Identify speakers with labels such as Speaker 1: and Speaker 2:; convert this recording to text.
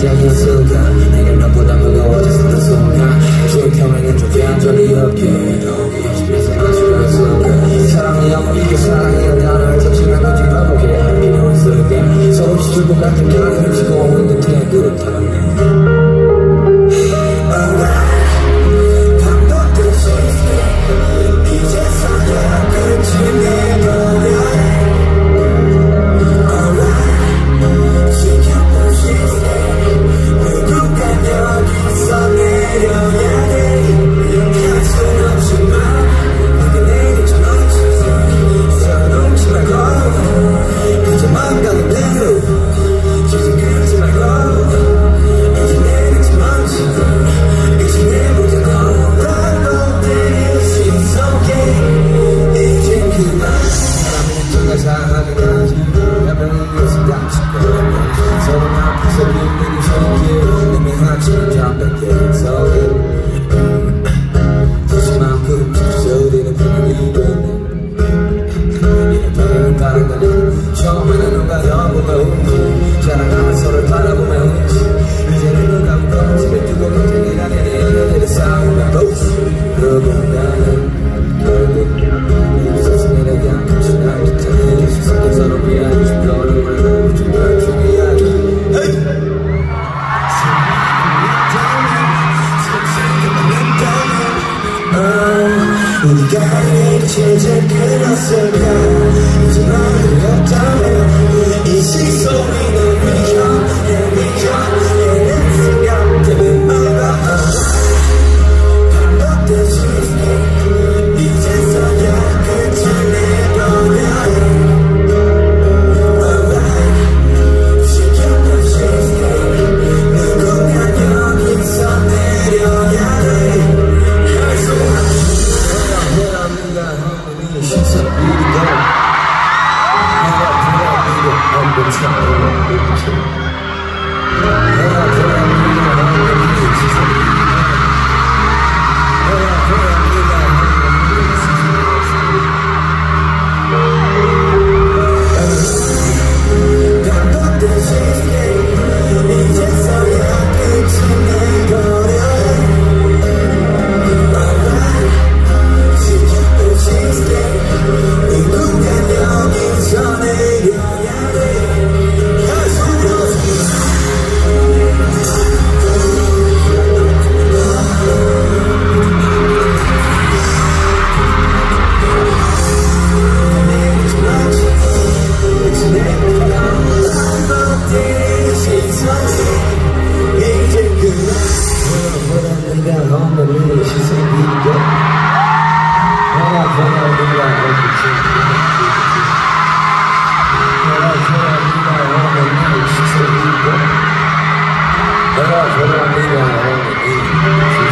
Speaker 1: 시작이었을까 내가 너보다 무거워졌었던 순간 지켜내는 적이 한 적이 없게 처음에는 누가 여부가 웃고 자랑하면 서로 바라 잊혀질 그 낯설감 ဘောဘောလေးရောင်းနေပြီ